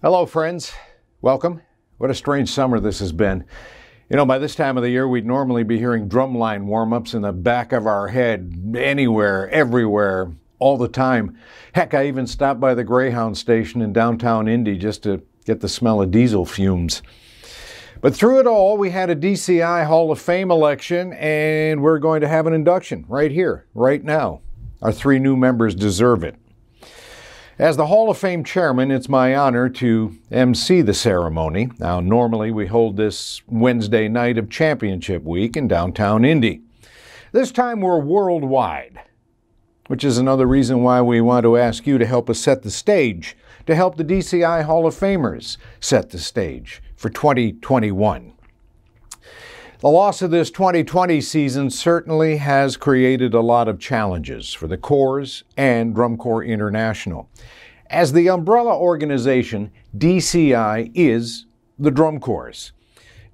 Hello, friends. Welcome. What a strange summer this has been. You know, by this time of the year, we'd normally be hearing drumline warm ups in the back of our head, anywhere, everywhere, all the time. Heck, I even stopped by the Greyhound station in downtown Indy just to get the smell of diesel fumes. But through it all, we had a DCI Hall of Fame election, and we're going to have an induction right here, right now. Our three new members deserve it. As the Hall of Fame chairman, it's my honor to MC the ceremony. Now, normally we hold this Wednesday night of championship week in downtown Indy. This time we're worldwide, which is another reason why we want to ask you to help us set the stage, to help the DCI Hall of Famers set the stage for 2021. The loss of this 2020 season certainly has created a lot of challenges for the Corps and Drum Corps International. As the umbrella organization, DCI is the Drum Corps.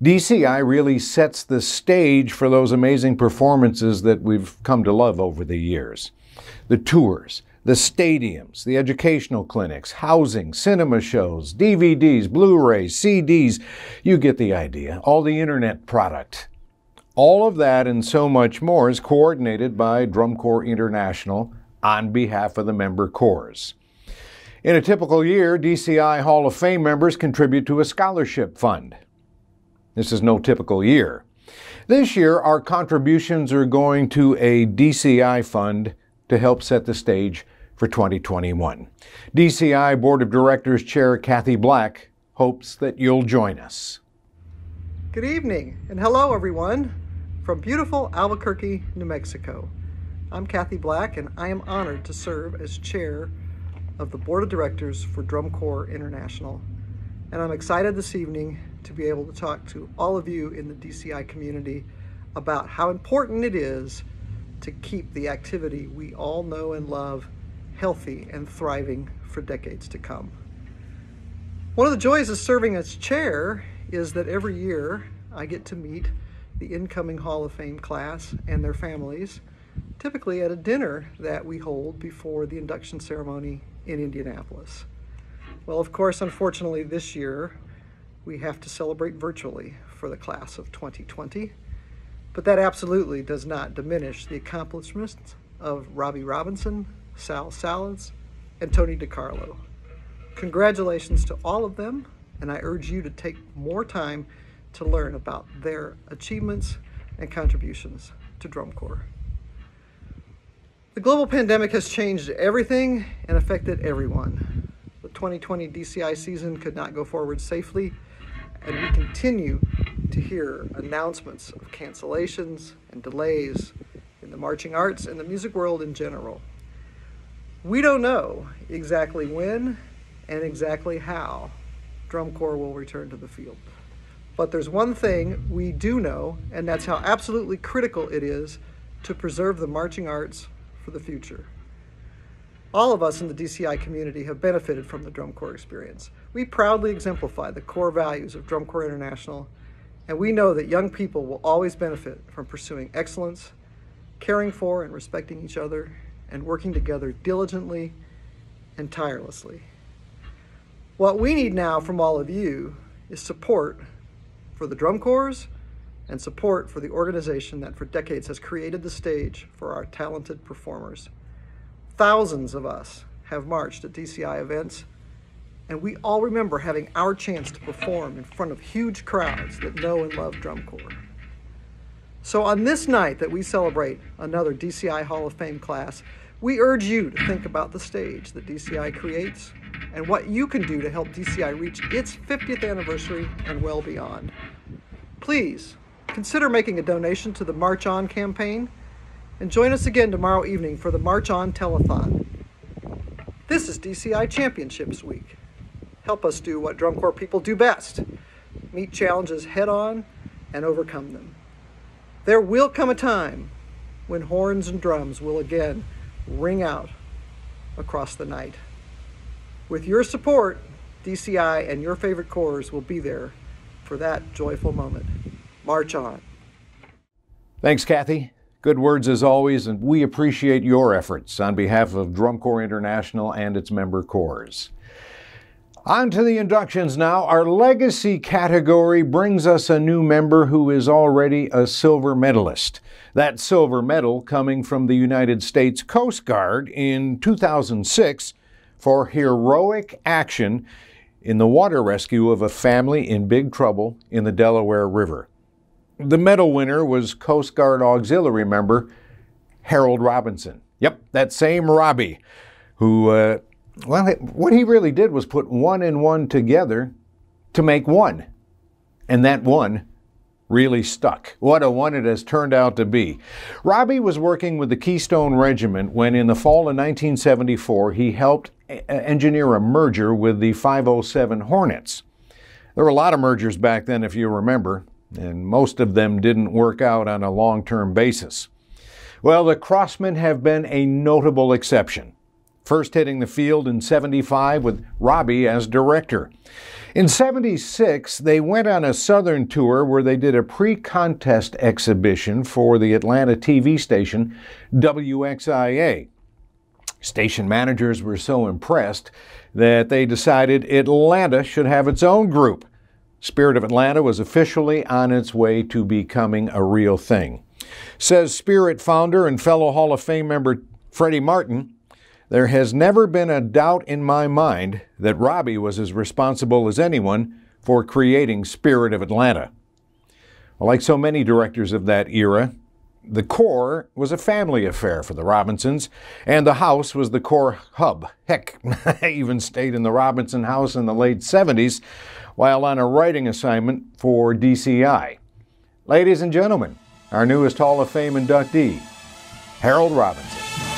DCI really sets the stage for those amazing performances that we've come to love over the years. The tours, the stadiums, the educational clinics, housing, cinema shows, DVDs, Blu rays, CDs, you get the idea. All the internet product. All of that and so much more is coordinated by Drum Corps International on behalf of the member corps. In a typical year, DCI Hall of Fame members contribute to a scholarship fund. This is no typical year. This year, our contributions are going to a DCI fund to help set the stage for 2021. DCI Board of Directors Chair Kathy Black hopes that you'll join us. Good evening and hello everyone from beautiful Albuquerque, New Mexico. I'm Kathy Black and I am honored to serve as chair of the Board of Directors for Drum Corps International. And I'm excited this evening to be able to talk to all of you in the DCI community about how important it is to keep the activity we all know and love healthy and thriving for decades to come. One of the joys of serving as chair is that every year I get to meet the incoming Hall of Fame class and their families, typically at a dinner that we hold before the induction ceremony in Indianapolis. Well, of course, unfortunately, this year we have to celebrate virtually for the class of 2020, but that absolutely does not diminish the accomplishments of Robby Robinson, Sal Salas, and Tony DiCarlo. Congratulations to all of them, and I urge you to take more time to learn about their achievements and contributions to Drum Corps. The global pandemic has changed everything and affected everyone. The 2020 DCI season could not go forward safely, and we continue to hear announcements of cancellations and delays in the marching arts and the music world in general. We don't know exactly when and exactly how Drum Corps will return to the field. But there's one thing we do know, and that's how absolutely critical it is to preserve the marching arts for the future. All of us in the DCI community have benefited from the Drum Corps experience. We proudly exemplify the core values of Drum Corps International, and we know that young people will always benefit from pursuing excellence, caring for and respecting each other, and working together diligently and tirelessly. What we need now from all of you is support for the drum corps and support for the organization that for decades has created the stage for our talented performers. Thousands of us have marched at DCI events, and we all remember having our chance to perform in front of huge crowds that know and love drum corps. So on this night that we celebrate another DCI Hall of Fame class, we urge you to think about the stage that DCI creates and what you can do to help DCI reach its 50th anniversary and well beyond. Please consider making a donation to the March On campaign and join us again tomorrow evening for the March On Telethon. This is DCI Championships Week. Help us do what drum corps people do best meet challenges head on and overcome them. There will come a time when horns and drums will again ring out across the night. With your support, DCI and your favorite corps will be there for that joyful moment. March on. Thanks, Kathy. Good words as always, and we appreciate your efforts on behalf of Drum Corps International and its member corps. On to the inductions now. Our legacy category brings us a new member who is already a silver medalist. That silver medal coming from the United States Coast Guard in 2006 for heroic action in the water rescue of a family in big trouble in the Delaware River. The medal winner was Coast Guard Auxiliary member Harold Robinson. Yep, that same Robby, who uh, well, what he really did was put one and one together to make one. And that one really stuck. What a one it has turned out to be. Robby was working with the Keystone Regiment when, in the fall of 1974, he helped engineer a merger with the 507 Hornets. There were a lot of mergers back then, if you remember, and most of them didn't work out on a long term basis. Well, the Crossmen have been a notable exception first hitting the field in 75 with Robby as director. In 76, they went on a southern tour where they did a pre contest exhibition for the Atlanta TV station WXIA. Station managers were so impressed that they decided Atlanta should have its own group. Spirit of Atlanta was officially on its way to becoming a real thing. Says Spirit founder and fellow Hall of Fame member Freddie Martin, there has never been a doubt in my mind that Robby was as responsible as anyone for creating Spirit of Atlanta. Like so many directors of that era, the Corps was a family affair for the Robinsons, and the house was the Corps hub. Heck, I even stayed in the Robinson house in the late 70s while on a writing assignment for DCI. Ladies and gentlemen, our newest Hall of Fame inductee, Harold Robinson.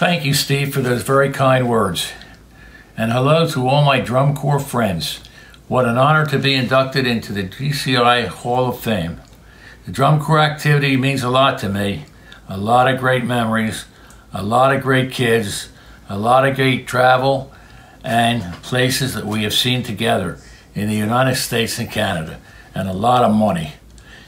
Thank you, Steve, for those very kind words. And hello to all my drum corps friends. What an honor to be inducted into the DCI Hall of Fame. The drum corps activity means a lot to me. A lot of great memories, a lot of great kids, a lot of great travel, and places that we have seen together in the United States and Canada, and a lot of money.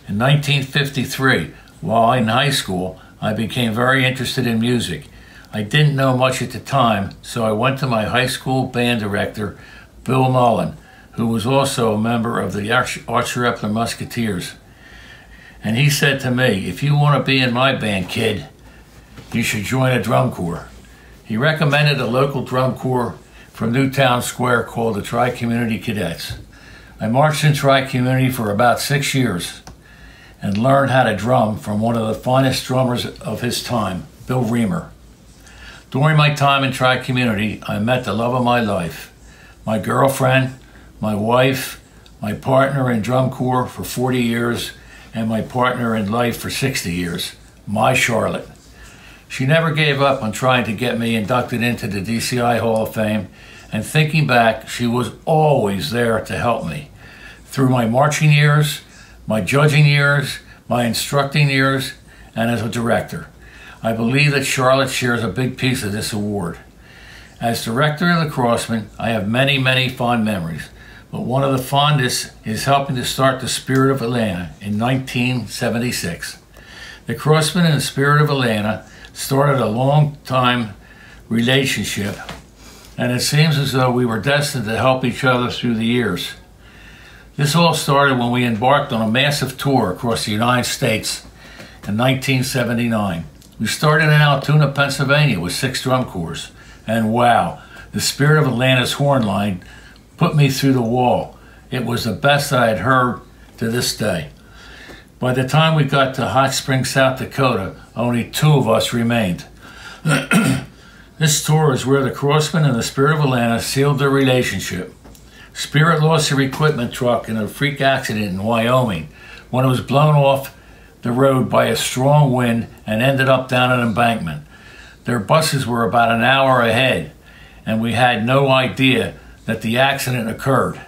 In 1953, while in high school, I became very interested in music. I didn't know much at the time, so I went to my high school band director, Bill Mullen, who was also a member of the Archer Musketeers. And he said to me, If you want to be in my band, kid, you should join a drum corps. He recommended a local drum corps from Newtown Square called the Tri Community Cadets. I marched in Tri Community for about six years and learned how to drum from one of the finest drummers of his time, Bill Reamer. During my time in Tri Community, I met the love of my life, my girlfriend, my wife, my partner in drum corps for 40 years, and my partner in life for 60 years, my Charlotte. She never gave up on trying to get me inducted into the DCI Hall of Fame, and thinking back, she was always there to help me. Through my marching years, my judging years, my instructing years, and as a director. I believe that Charlotte shares a big piece of this award. As director of the Crossmen, I have many, many fond memories, but one of the fondest is helping to start the Spirit of Atlanta in 1976. The Crossmen and the Spirit of Atlanta started a long time relationship, and it seems as though we were destined to help each other through the years. This all started when we embarked on a massive tour across the United States in 1979. We started in Altoona, Pennsylvania with six drum corps. And wow, the Spirit of Atlanta's horn line put me through the wall. It was the best that I had heard to this day. By the time we got to Hot Springs, South Dakota, only two of us remained. this tour is where the Crossmen and the Spirit of Atlanta sealed their relationship. Spirit lost their equipment truck in a freak accident in Wyoming when it was blown off the road by a strong wind and ended up down an embankment. Their buses were about an hour ahead, and we had no idea that the accident occurred.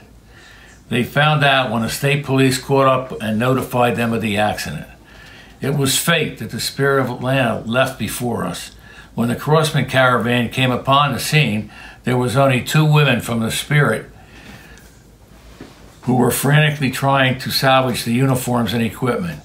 They found out when the state police caught up and notified them of the accident. It was fate that the Spirit of Atlanta left before us. When the Crossmen caravan came upon the scene, there was only two women from the Spirit who were frantically trying to salvage the uniforms and equipment.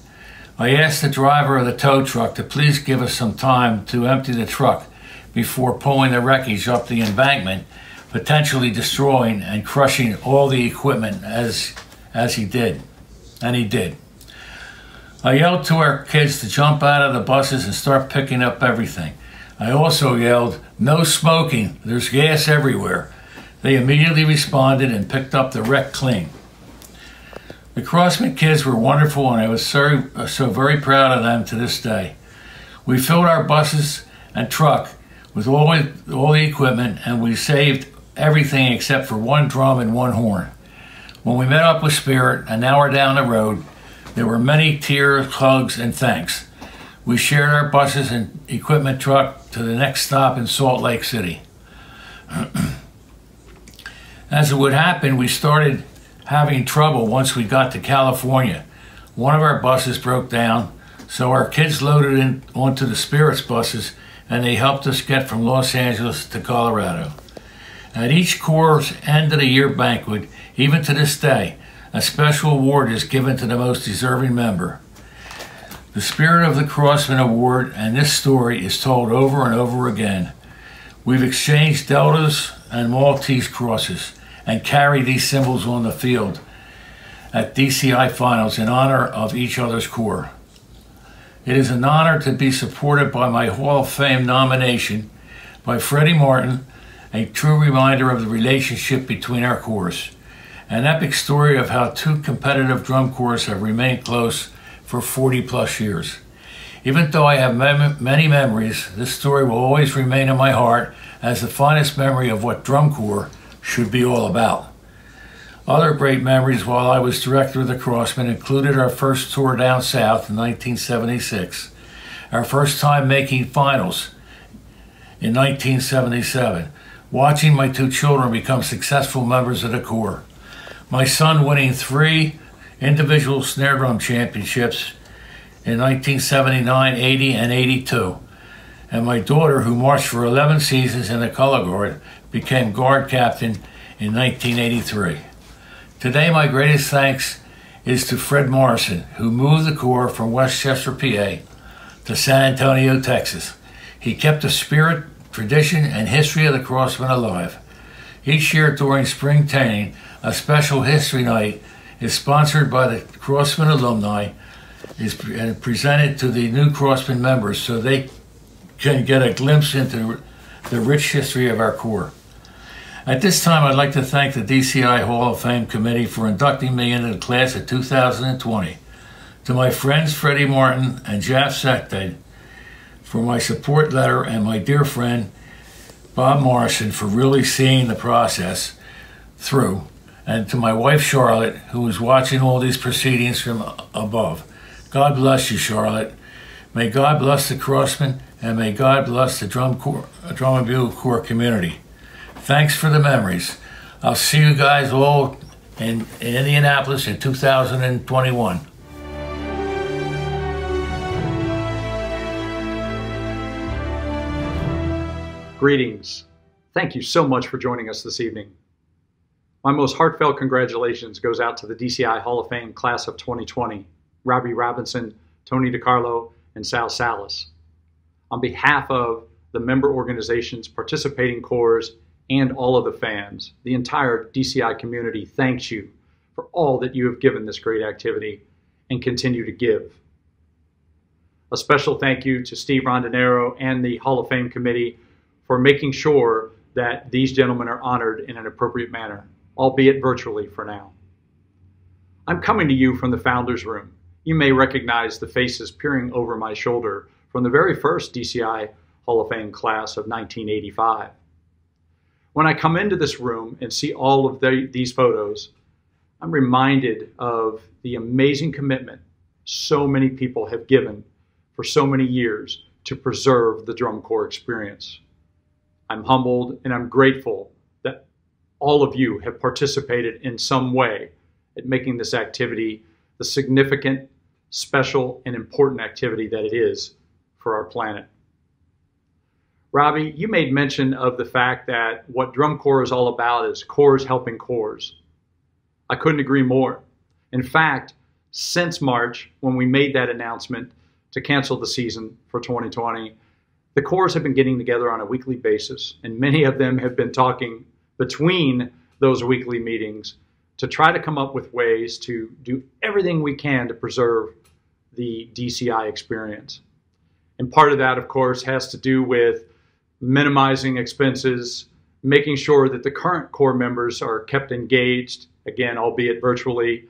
I asked the driver of the tow truck to please give us some time to empty the truck before pulling the wreckage up the embankment, potentially destroying and crushing all the equipment as, as he did. And he did. I yelled to our kids to jump out of the buses and start picking up everything. I also yelled, No smoking, there's gas everywhere. They immediately responded and picked up the wreck clean. The Crossmen kids were wonderful, and I was so, so very proud of them to this day. We filled our buses and truck with all, all the equipment, and we saved everything except for one drum and one horn. When we met up with Spirit, an hour down the road, there were many tears, hugs, and thanks. We shared our buses and equipment truck to the next stop in Salt Lake City. As it would happen, we started having trouble once we got to California. One of our buses broke down, so our kids loaded in onto the Spirits buses and they helped us get from Los Angeles to Colorado. At each Corps' end of the year banquet, even to this day, a special award is given to the most deserving member. The Spirit of the Crossmen Award and this story is told over and over again. We've exchanged deltas and Maltese crosses and carry these symbols on the field at DCI finals in honor of each other's corps. It is an honor to be supported by my Hall of Fame nomination by Freddie Martin, a true reminder of the relationship between our corps, an epic story of how two competitive drum corps have remained close for 40 plus years. Even though I have mem- many memories, this story will always remain in my heart as the finest memory of what drum corps should be all about. Other great memories while I was director of the Crossmen included our first tour down south in 1976, our first time making finals in 1977, watching my two children become successful members of the Corps. My son winning three individual snare drum championships in 1979, 80, and 82. And my daughter, who marched for 11 seasons in the color guard, became guard captain in 1983. Today, my greatest thanks is to Fred Morrison, who moved the Corps from Westchester, PA to San Antonio, Texas. He kept the spirit, tradition, and history of the Crossmen alive. Each year during spring training, a special history night is sponsored by the Crossmen alumni is and presented to the new Crossmen members so they can get a glimpse into the rich history of our Corps. At this time, I'd like to thank the DCI Hall of Fame Committee for inducting me into the class of 2020. To my friends Freddie Martin and Jeff Secte for my support letter, and my dear friend Bob Morrison for really seeing the process through, and to my wife Charlotte, who is watching all these proceedings from above. God bless you, Charlotte. May God bless the Crossmen, and may God bless the Drum, Corps, Drum and Bugle Corps community. Thanks for the memories. I'll see you guys all in, in Indianapolis in 2021. Greetings. Thank you so much for joining us this evening. My most heartfelt congratulations goes out to the DCI Hall of Fame class of 2020, Robby Robinson, Tony DiCarlo, and Sal Salas. On behalf of the member organizations, participating corps, and all of the fans, the entire DCI community thanks you for all that you have given this great activity and continue to give. A special thank you to Steve Rondinaro and the Hall of Fame committee for making sure that these gentlemen are honored in an appropriate manner, albeit virtually for now. I'm coming to you from the Founders Room. You may recognize the faces peering over my shoulder from the very first DCI Hall of Fame class of 1985. When I come into this room and see all of the, these photos, I'm reminded of the amazing commitment so many people have given for so many years to preserve the drum corps experience. I'm humbled and I'm grateful that all of you have participated in some way at making this activity the significant, special, and important activity that it is for our planet. Robby, you made mention of the fact that what Drum Corps is all about is corps helping corps. I couldn't agree more. In fact, since March, when we made that announcement to cancel the season for 2020, the corps have been getting together on a weekly basis, and many of them have been talking between those weekly meetings to try to come up with ways to do everything we can to preserve the DCI experience. And part of that, of course, has to do with minimizing expenses, making sure that the current corps members are kept engaged, again, albeit virtually,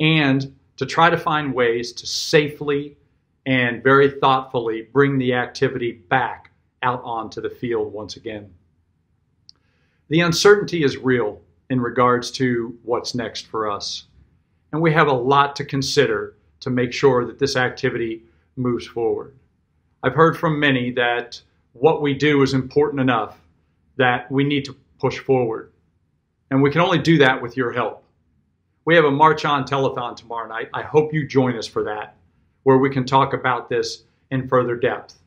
and to try to find ways to safely and very thoughtfully bring the activity back out onto the field once again. The uncertainty is real in regards to what's next for us. And we have a lot to consider to make sure that this activity moves forward. I've heard from many that what we do is important enough that we need to push forward. And we can only do that with your help. We have a March On telethon tomorrow night. I hope you join us for that, where we can talk about this in further depth.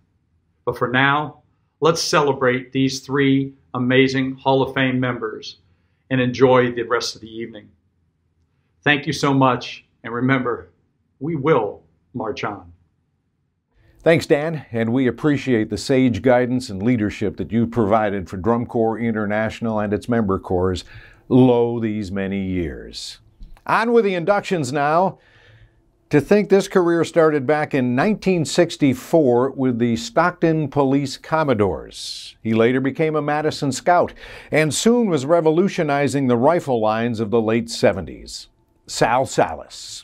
But for now, let's celebrate these three amazing Hall of Fame members and enjoy the rest of the evening. Thank you so much, and remember, we will march on. Thanks, Dan, and we appreciate the sage guidance and leadership that you provided for Drum Corps International and its member corps lo these many years. On with the inductions now. To think this career started back in 1964 with the Stockton Police Commodores. He later became a Madison Scout and soon was revolutionizing the rifle lines of the late 70s. Sal Salas.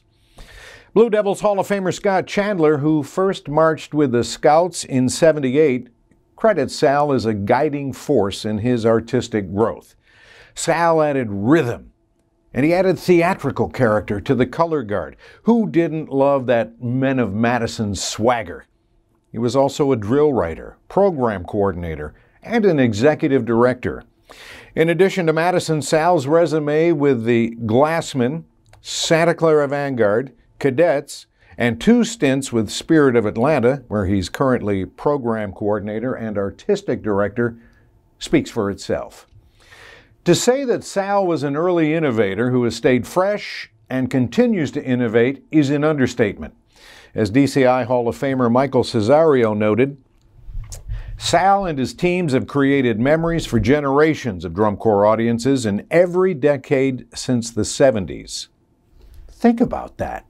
Blue Devils Hall of Famer Scott Chandler, who first marched with the Scouts in 78, credits Sal as a guiding force in his artistic growth. Sal added rhythm, and he added theatrical character to the color guard. Who didn't love that Men of Madison swagger? He was also a drill writer, program coordinator, and an executive director. In addition to Madison, Sal's resume with the Glassmen, Santa Clara Vanguard, Cadets, and two stints with Spirit of Atlanta, where he's currently program coordinator and artistic director, speaks for itself. To say that Sal was an early innovator who has stayed fresh and continues to innovate is an understatement. As DCI Hall of Famer Michael Cesario noted, Sal and his teams have created memories for generations of drum corps audiences in every decade since the 70s. Think about that.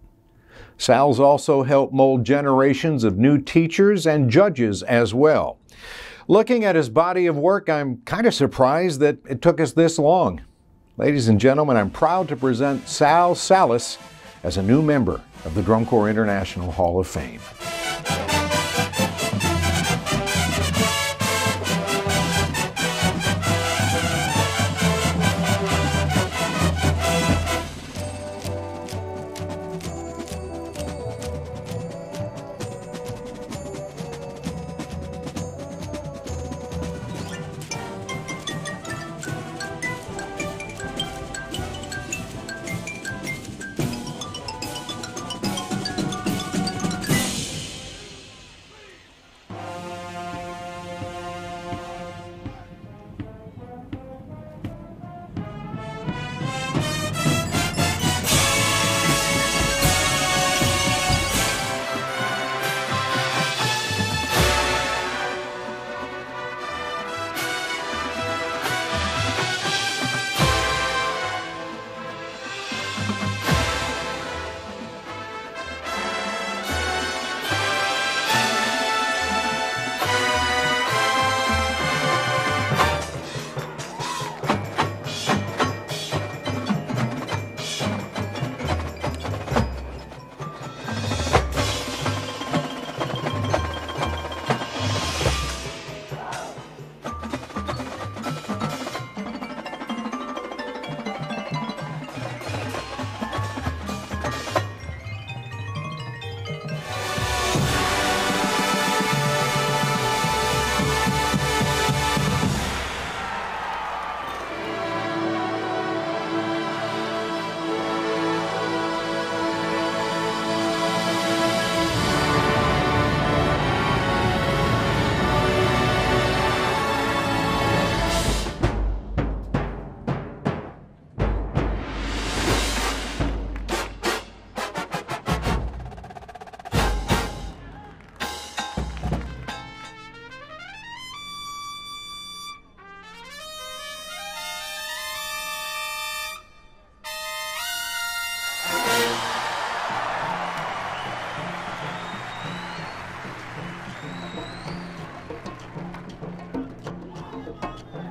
Sal's also helped mold generations of new teachers and judges as well. Looking at his body of work, I'm kind of surprised that it took us this long. Ladies and gentlemen, I'm proud to present Sal Salas as a new member of the Drum Corps International Hall of Fame.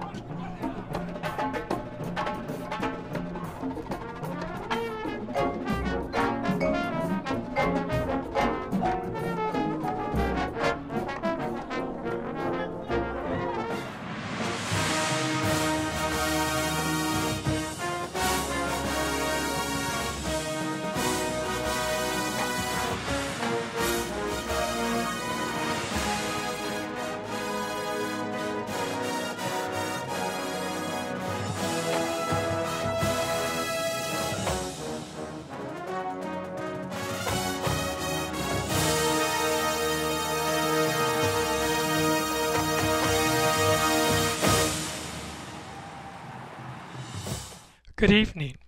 Come on. Good evening.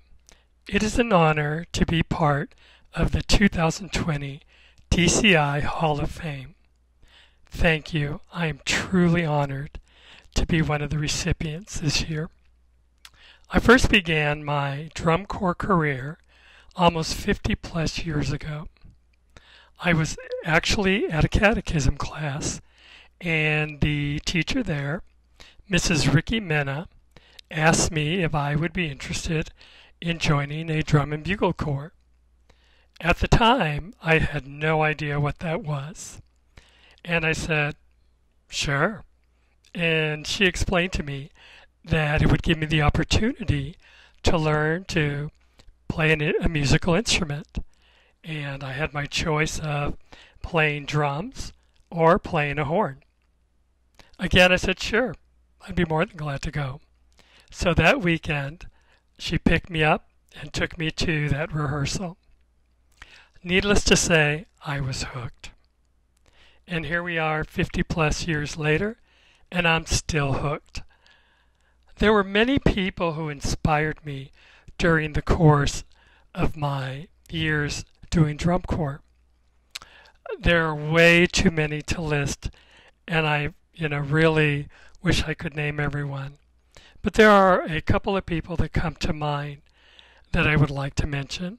It is an honor to be part of the 2020 DCI Hall of Fame. Thank you. I am truly honored to be one of the recipients this year. I first began my drum corps career almost 50 plus years ago. I was actually at a catechism class, and the teacher there, Mrs. Ricky Mena, asked me if I would be interested in joining a drum and bugle corps. At the time, I had no idea what that was. And I said, sure. And she explained to me that it would give me the opportunity to learn to play an, a musical instrument. And I had my choice of playing drums or playing a horn. Again, I said, sure. I'd be more than glad to go. So that weekend, she picked me up and took me to that rehearsal. Needless to say, I was hooked. And here we are 50 plus years later, and I'm still hooked. There were many people who inspired me during the course of my years doing drum corps. There are way too many to list, and I, you know, really wish I could name everyone. But there are a couple of people that come to mind that I would like to mention.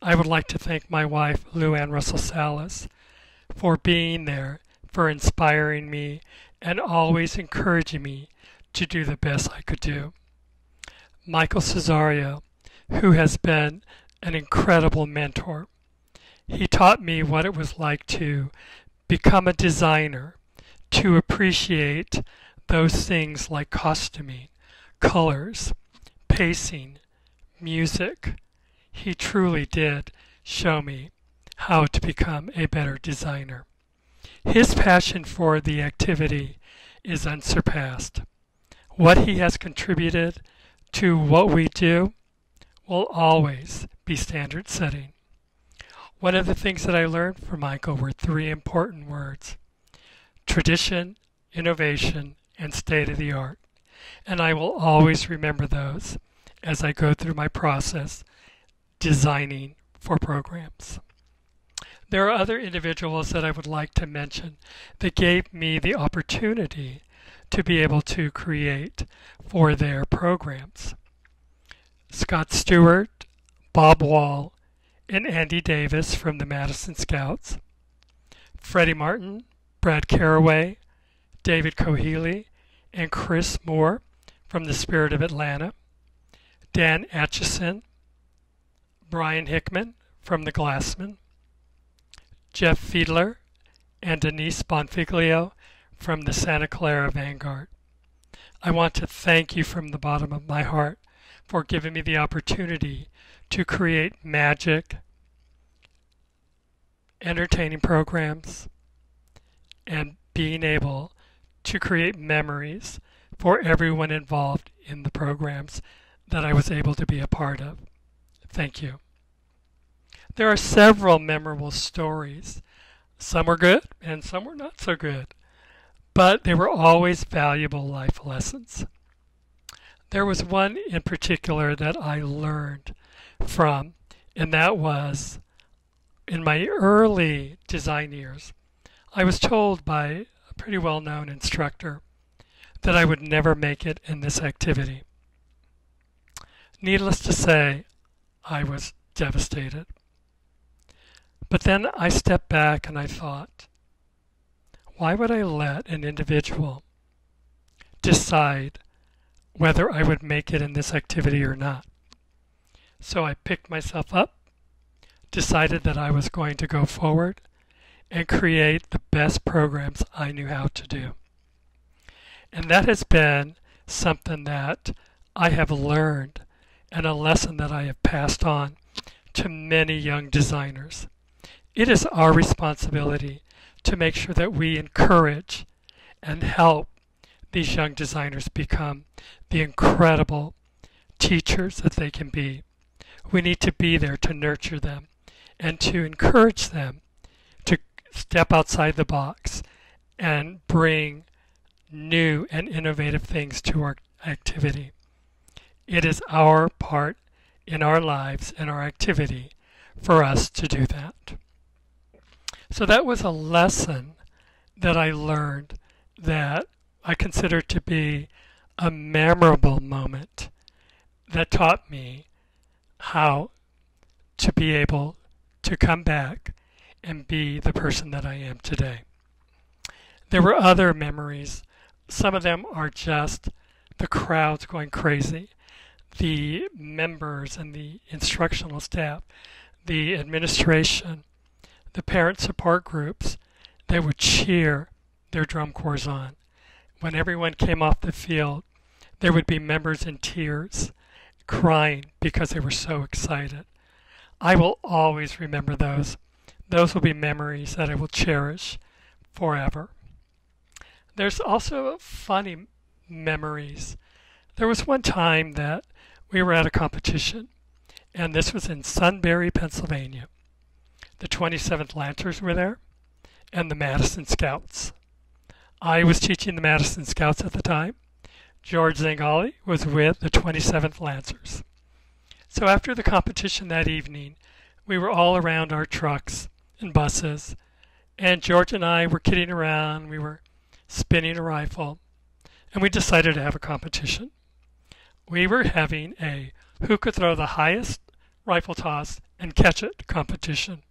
I would like to thank my wife, Lou Ann Russell Salas, for being there, for inspiring me, and always encouraging me to do the best I could do. Michael Cesario, who has been an incredible mentor. He taught me what it was like to become a designer, to appreciate those things like costuming, colors, pacing, music. He truly did show me how to become a better designer. His passion for the activity is unsurpassed. What he has contributed to what we do will always be standard setting. One of the things that I learned from Michael were three important words tradition, innovation, and state of the art. And I will always remember those as I go through my process designing for programs. There are other individuals that I would like to mention that gave me the opportunity to be able to create for their programs. Scott Stewart, Bob Wall, and Andy Davis from the Madison Scouts, Freddie Martin, Brad Caraway, David Cohealy, and Chris Moore from the Spirit of Atlanta, Dan Acheson, Brian Hickman from the Glassmen, Jeff Fiedler, and Denise Bonfiglio from the Santa Clara Vanguard. I want to thank you from the bottom of my heart for giving me the opportunity to create magic, entertaining programs, and being able to create memories for everyone involved in the programs that I was able to be a part of. Thank you. There are several memorable stories. Some were good and some were not so good, but they were always valuable life lessons. There was one in particular that I learned from, and that was in my early design years. I was told by pretty well known instructor that I would never make it in this activity. Needless to say, I was devastated. But then I stepped back and I thought, why would I let an individual decide whether I would make it in this activity or not. So I picked myself up, decided that I was going to go forward and create the best programs I knew how to do. And that has been something that I have learned and a lesson that I have passed on to many young designers. It is our responsibility to make sure that we encourage and help these young designers become the incredible teachers that they can be. We need to be there to nurture them and to encourage them step outside the box and bring new and innovative things to our activity. It is our part in our lives and our activity for us to do that. So that was a lesson that I learned that I consider to be a memorable moment that taught me how to be able to come back and be the person that I am today. There were other memories. Some of them are just the crowds going crazy, the members and the instructional staff, the administration, the parent support groups they would cheer their drum corps on when everyone came off the field, there would be members in tears, crying because they were so excited. I will always remember those. Those will be memories that I will cherish forever. There's also funny memories. There was one time that we were at a competition, and this was in Sunbury, Pennsylvania. The 27th Lancers were there, and the Madison Scouts. I was teaching the Madison Scouts at the time. George Zingali was with the 27th Lancers. So after the competition that evening, we were all around our trucks and buses, and George and I were kidding around. We were spinning a rifle, and we decided to have a competition. We were having a who could throw the highest rifle toss and catch it competition.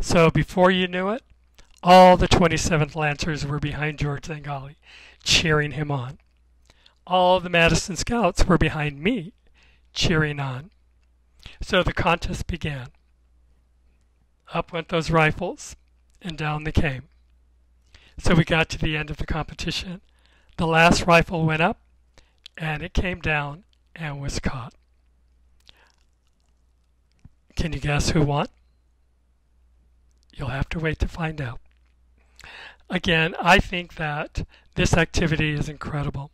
So before you knew it, all the 27th Lancers were behind George Zingali, cheering him on. All the Madison Scouts were behind me, cheering on. So the contest began. Up went those rifles, and down they came. So we got to the end of the competition. The last rifle went up, and it came down and was caught. Can you guess who won? You'll have to wait to find out. Again, I think that this activity is incredible.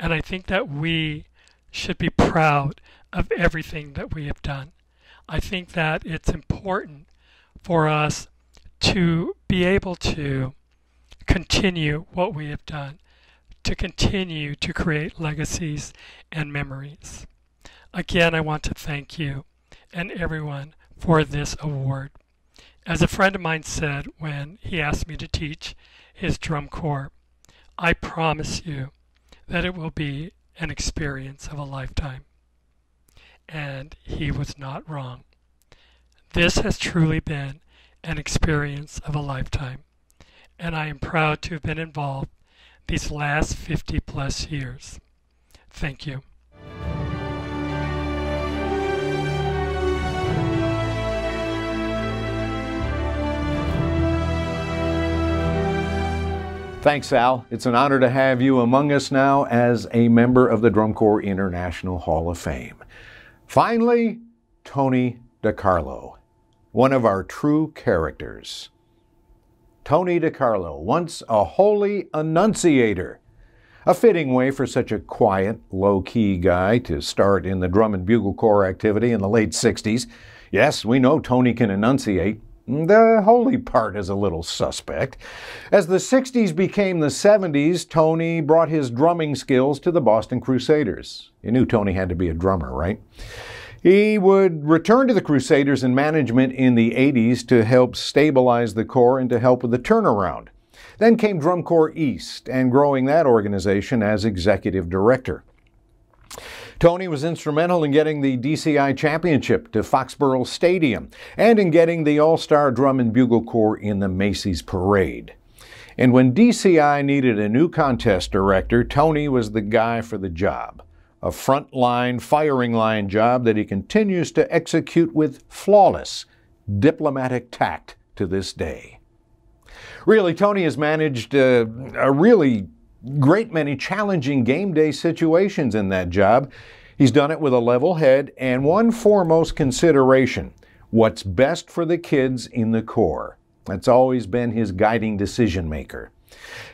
And I think that we should be proud of everything that we have done. I think that it's important for us to be able to continue what we have done, to continue to create legacies and memories. Again, I want to thank you and everyone for this award. As a friend of mine said when he asked me to teach his drum corps, I promise you that it will be an experience of a lifetime. And he was not wrong. This has truly been an experience of a lifetime, and I am proud to have been involved these last 50 plus years. Thank you. Thanks, Al. It's an honor to have you among us now as a member of the Drum Corps International Hall of Fame. Finally, Tony DiCarlo, one of our true characters. Tony DiCarlo, once a holy annunciator. A fitting way for such a quiet, low key guy to start in the drum and bugle corps activity in the late 60s. Yes, we know Tony can enunciate, the holy part is a little suspect. As the 60s became the 70s, Tony brought his drumming skills to the Boston Crusaders. You knew Tony had to be a drummer, right? He would return to the Crusaders in management in the 80s to help stabilize the Corps and to help with the turnaround. Then came Drum Corps East and growing that organization as executive director. Tony was instrumental in getting the DCI championship to Foxborough Stadium and in getting the All Star Drum and Bugle Corps in the Macy's Parade. And when DCI needed a new contest director, Tony was the guy for the job. A front-line, firing line job that he continues to execute with flawless diplomatic tact to this day. Really, Tony has managed uh, a really great many challenging game day situations in that job. He's done it with a level head and one foremost consideration what's best for the kids in the Corps. That's always been his guiding decision maker.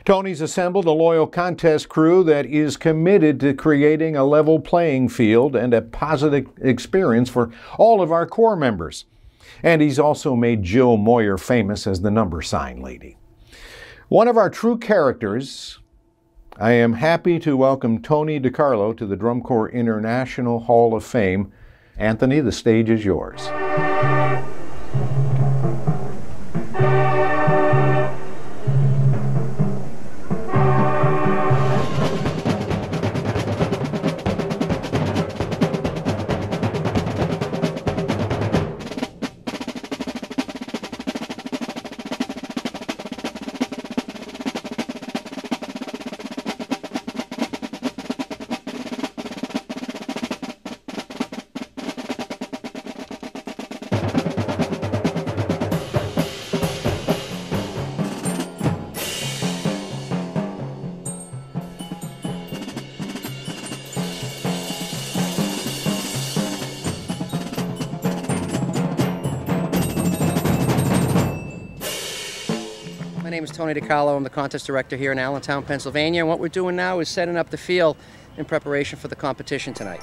Tony's assembled a loyal contest crew that is committed to creating a level playing field and a positive experience for all of our Corps members. And he's also made Jill Moyer famous as the number sign lady. One of our true characters I am happy to welcome Tony DiCarlo to the Drum Corps International Hall of Fame. Anthony, the stage is yours. Tony DiCarlo. I'm the contest director here in Allentown, Pennsylvania. And what we're doing now is setting up the field in preparation for the competition tonight.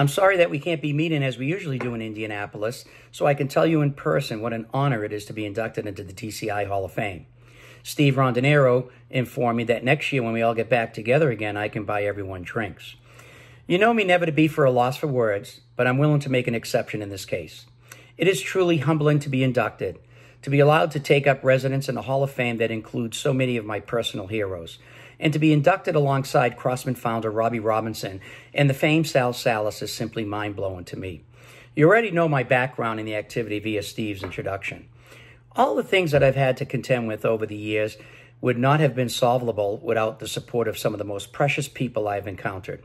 I'm sorry that we can't be meeting as we usually do in Indianapolis, so I can tell you in person what an honor it is to be inducted into the DCI Hall of Fame. Steve Rondinaro informed me that next year when we all get back together again, I can buy everyone drinks. You know me never to be for a loss for words, but I'm willing to make an exception in this case. It is truly humbling to be inducted, to be allowed to take up residence in a Hall of Fame that includes so many of my personal heroes, and to be inducted alongside Crossmen founder Robby Robinson and the famed Sal Salas is simply mind blowing to me. You already know my background in the activity via Steve's introduction. All the things that I've had to contend with over the years would not have been solvable without the support of some of the most precious people I've encountered.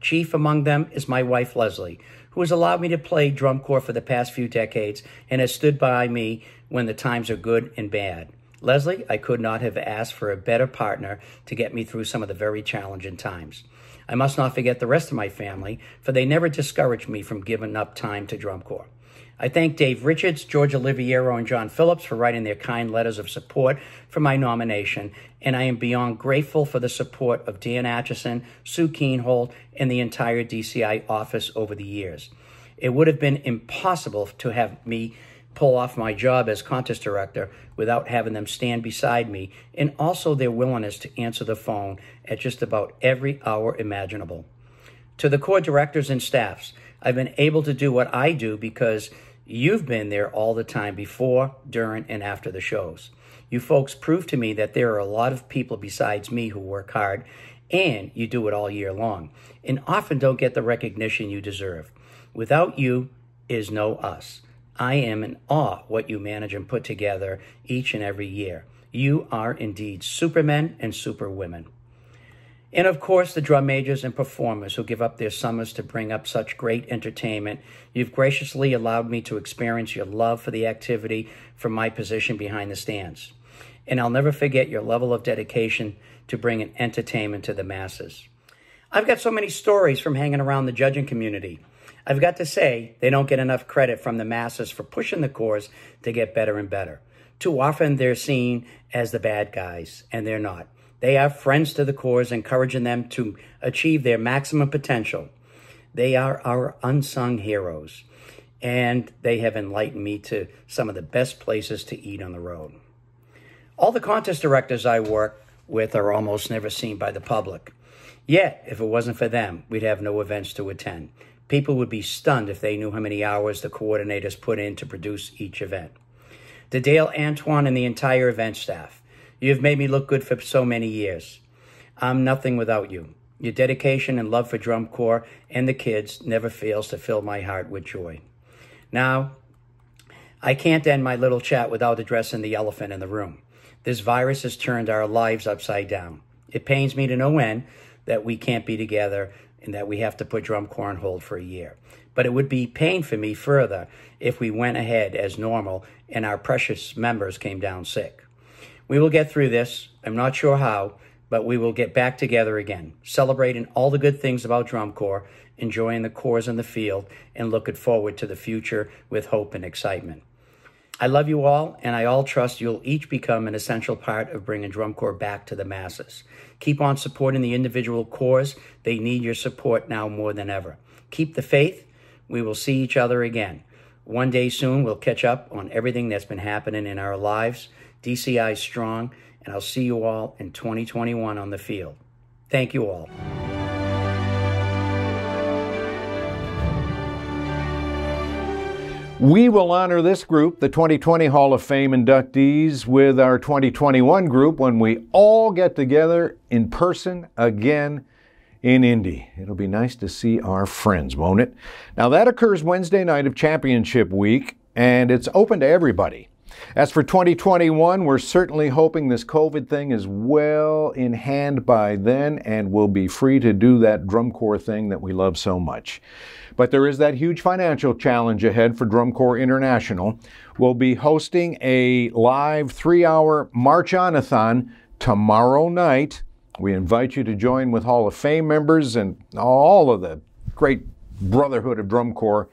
Chief among them is my wife, Leslie, who has allowed me to play drum corps for the past few decades and has stood by me when the times are good and bad. Leslie, I could not have asked for a better partner to get me through some of the very challenging times. I must not forget the rest of my family, for they never discouraged me from giving up time to drum corps. I thank Dave Richards, George Oliviero, and John Phillips for writing their kind letters of support for my nomination, and I am beyond grateful for the support of Dan Acheson, Sue Keenhold, and the entire DCI office over the years. It would have been impossible to have me pull off my job as contest director without having them stand beside me, and also their willingness to answer the phone at just about every hour imaginable. To the corps directors and staffs, I've been able to do what I do because you've been there all the time before, during, and after the shows. You folks prove to me that there are a lot of people besides me who work hard and you do it all year long and often don't get the recognition you deserve. Without you is no us. I am in awe what you manage and put together each and every year. You are indeed supermen and superwomen. And of course, the drum majors and performers who give up their summers to bring up such great entertainment. You've graciously allowed me to experience your love for the activity from my position behind the stands. And I'll never forget your level of dedication to bringing entertainment to the masses. I've got so many stories from hanging around the judging community. I've got to say, they don't get enough credit from the masses for pushing the corps to get better and better. Too often they're seen as the bad guys, and they're not. They are friends to the corps, encouraging them to achieve their maximum potential. They are our unsung heroes, and they have enlightened me to some of the best places to eat on the road. All the contest directors I work with are almost never seen by the public. Yet, if it wasn't for them, we'd have no events to attend. People would be stunned if they knew how many hours the coordinators put in to produce each event. To Dale Antoine and the entire event staff, you have made me look good for so many years. I'm nothing without you. Your dedication and love for drum corps and the kids never fails to fill my heart with joy. Now, I can't end my little chat without addressing the elephant in the room. This virus has turned our lives upside down. It pains me to no end that we can't be together and that we have to put drum corps on hold for a year. But it would be pain for me further if we went ahead as normal and our precious members came down sick. We will get through this. I'm not sure how, but we will get back together again, celebrating all the good things about Drum Corps, enjoying the corps in the field, and looking forward to the future with hope and excitement. I love you all, and I all trust you'll each become an essential part of bringing Drum Corps back to the masses. Keep on supporting the individual corps. They need your support now more than ever. Keep the faith. We will see each other again. One day soon, we'll catch up on everything that's been happening in our lives. DCI strong, and I'll see you all in 2021 on the field. Thank you all. We will honor this group, the 2020 Hall of Fame inductees, with our 2021 group when we all get together in person again in Indy. It'll be nice to see our friends, won't it? Now, that occurs Wednesday night of Championship Week, and it's open to everybody. As for 2021, we're certainly hoping this COVID thing is well in hand by then and we'll be free to do that drum corps thing that we love so much. But there is that huge financial challenge ahead for Drum Corps International. We'll be hosting a live three hour March On a thon tomorrow night. We invite you to join with Hall of Fame members and all of the great brotherhood of Drum Corps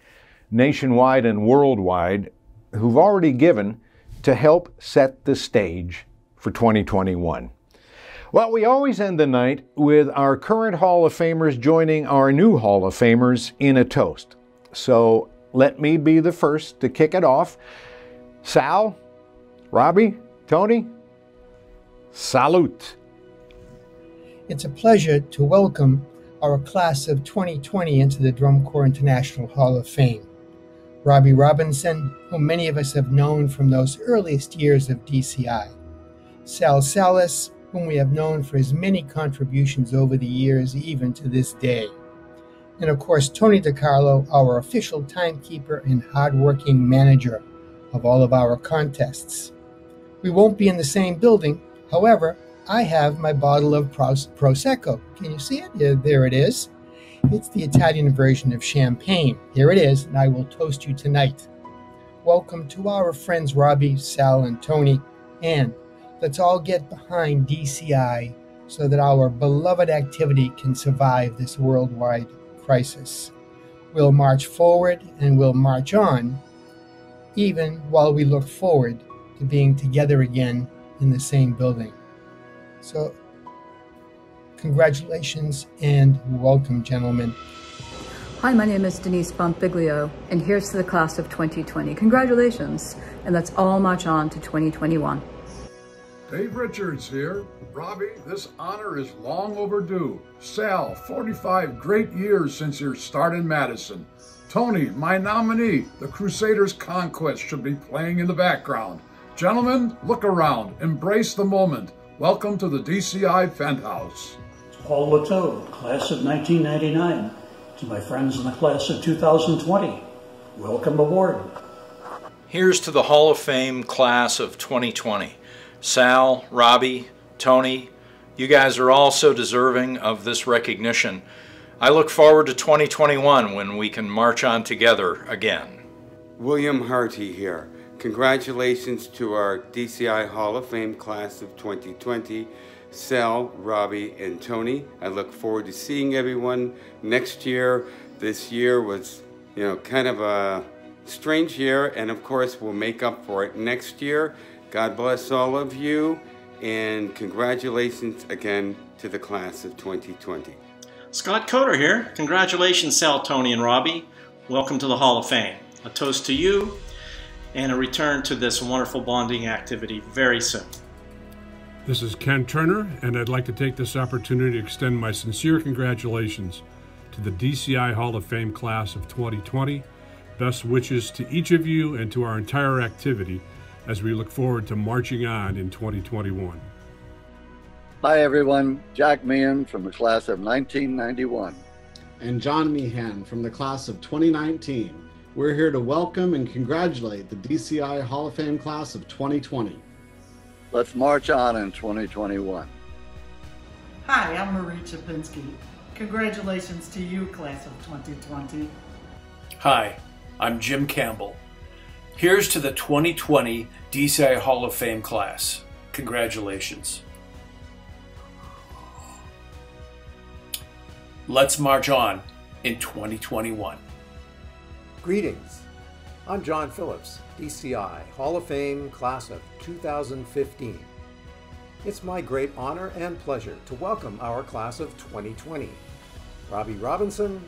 nationwide and worldwide who've already given to help set the stage for 2021. Well, we always end the night with our current Hall of Famers joining our new Hall of Famers in a toast. So let me be the first to kick it off. Sal, Robby, Tony, salute. It's a pleasure to welcome our class of 2020 into the Drum Corps International Hall of Fame. Robby Robinson, whom many of us have known from those earliest years of DCI. Sal Salas, whom we have known for his many contributions over the years, even to this day. And of course, Tony DiCarlo, our official timekeeper and hardworking manager of all of our contests. We won't be in the same building, however, I have my bottle of Prosecco. Can you see it? Yeah, there it is. It's the Italian version of champagne. Here it is, and I will toast you tonight. Welcome to our friends Robby, Sal, and Tony, and Let's all get behind DCI so that our beloved activity can survive this worldwide crisis. We'll march forward and we'll march on, even while we look forward to being together again in the same building. So, congratulations and welcome, gentlemen. Hi, my name is Denise Bonfiglio, and here's to the class of 2020. Congratulations, and let's all march on to 2021. Dave Richards here. Robby, this honor is long overdue. Sal, 45 great years since your start in Madison. Tony, my nominee, the Crusaders' Conquest should be playing in the background. Gentlemen, look around, embrace the moment. Welcome to the DCI Penthouse. Paul Lateau, class of 1999. To my friends in the class of 2020, welcome aboard. Here's to the Hall of Fame class of 2020. Sal, Robby, Tony, you guys are all so deserving of this recognition. I look forward to 2021 when we can march on together again. William Harty here. Congratulations to our DCI Hall of Fame class of 2020, Sal, Robby, and Tony. I look forward to seeing everyone next year. This year was, you know, kind of a strange year, and of course, we'll make up for it next year. God bless all of you, and congratulations again to the class of 2020. Scott Coder here. Congratulations, Sal, Tony, and Robby. Welcome to the Hall of Fame. A toast to you and a return to this wonderful bonding activity very soon. This is Ken Turner, and I'd like to take this opportunity to extend my sincere congratulations to the DCI Hall of Fame class of 2020. Best wishes to each of you and to our entire activity as we look forward to marching on in 2021. Hi, everyone. Jack Meehan from the class of 1991. And John Meehan from the class of 2019. We're here to welcome and congratulate the DCI Hall of Fame class of 2020. Let's march on in 2021. Hi, I'm Marie Czapinski. Congratulations to you, class of 2020. Hi, I'm Jim Campbell. Here's to the 2020 DCI Hall of Fame class. Congratulations. let's march on in 2021. Greetings. I'm John Phillips, DCI Hall of Fame Class of 2015. It's my great honor and pleasure to welcome our class of 2020 Robby Robinson,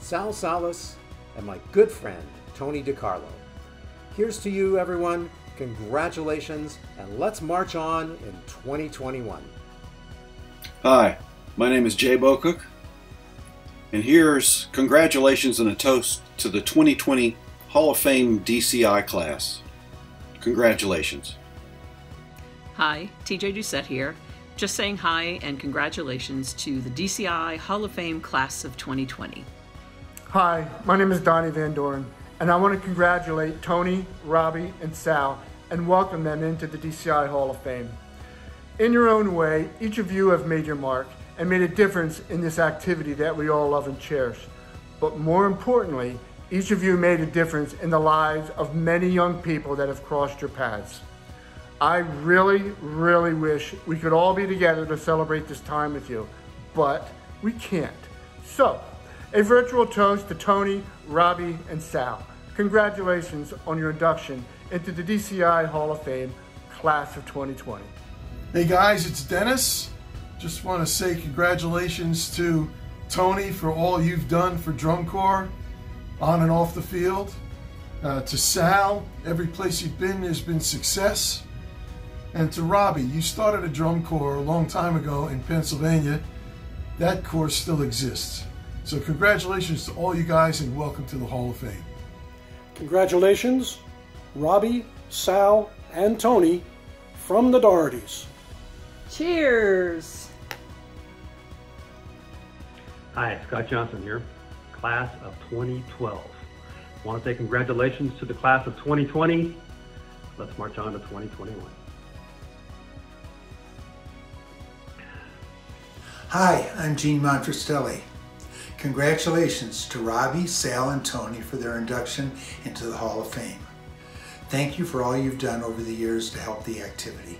Sal Salas, and my good friend Tony DiCarlo. Here's to you, everyone. Congratulations, and let's march on in 2021. Hi, my name is Jay Bocook, and here's congratulations and a toast to the 2020 Hall of Fame DCI class. Congratulations. Hi, TJ Doucette here. Just saying hi and congratulations to the DCI Hall of Fame class of 2020. Hi, my name is Donnie Van Doren, and I want to congratulate Tony, Robby, and Sal and welcome them into the DCI Hall of Fame. In your own way, each of you have made your mark and made a difference in this activity that we all love and cherish. But more importantly, each of you made a difference in the lives of many young people that have crossed your paths. I really, really wish we could all be together to celebrate this time with you, but we can't. So, a virtual toast to Tony, Robby, and Sal. Congratulations on your induction into the DCI Hall of Fame class of 2020. Hey guys, it's Dennis. Just want to say congratulations to Tony for all you've done for drum corps on and off the field. Uh, to Sal, every place you've been has been success. And to Robby, you started a drum corps a long time ago in Pennsylvania. That corps still exists. So congratulations to all you guys and welcome to the Hall of Fame. Congratulations, Robby, Sal, and Tony from the Dohertys. Cheers! Hi, Scott Johnson here, class of 2012. I want to say congratulations to the class of 2020. Let's march on to 2021. Hi, I'm Gene Monterastelli. Congratulations to Robby, Sal, and Tony for their induction into the Hall of Fame. Thank you for all you've done over the years to help the activity.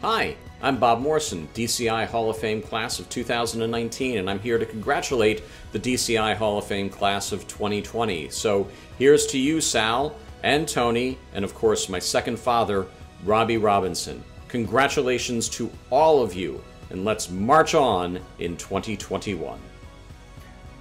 Hi, I'm Bob Morrison, DCI Hall of Fame class of 2019, and I'm here to congratulate the DCI Hall of Fame class of 2020. So here's to you, Sal, and Tony, and of course my second father, Robby Robinson. Congratulations to all of you, and let's march on in 2021.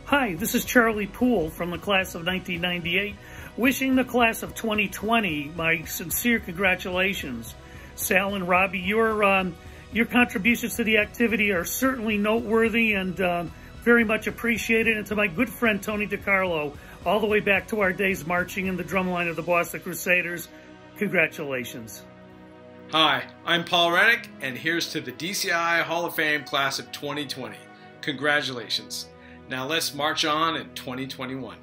Hi, this is Charlie Poole from the class of 1998, wishing the class of 2020 my sincere congratulations. Sal and Robby, your um, your contributions to the activity are certainly noteworthy and um, very much appreciated. And to my good friend Tony DiCarlo, all the way back to our days marching in the drumline of the Boston Crusaders, congratulations. Hi, I'm Paul Rennick, and here's to the DCI Hall of Fame class of 2020. Congratulations. Now let's march on in 2021.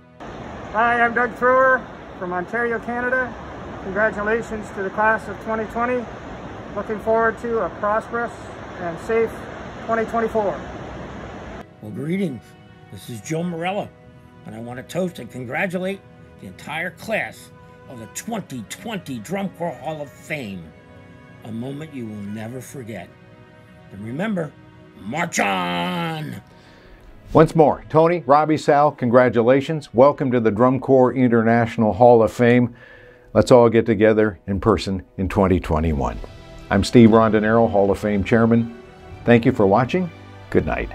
Hi, I'm Doug Thrower from Ontario, Canada. Congratulations to the class of 2020. Looking forward to a prosperous and safe 2024. Well, greetings. This is Joe Morella, and I want to toast and congratulate the entire class of the 2020 Drum Corps Hall of Fame. A moment you will never forget. And remember, march on! Once more, Tony, Robby, Sal, congratulations. Welcome to the Drum Corps International Hall of Fame. Let's all get together in person in 2021. I'm Steve Rondinaro, Hall of Fame Chairman. Thank you for watching. Good night.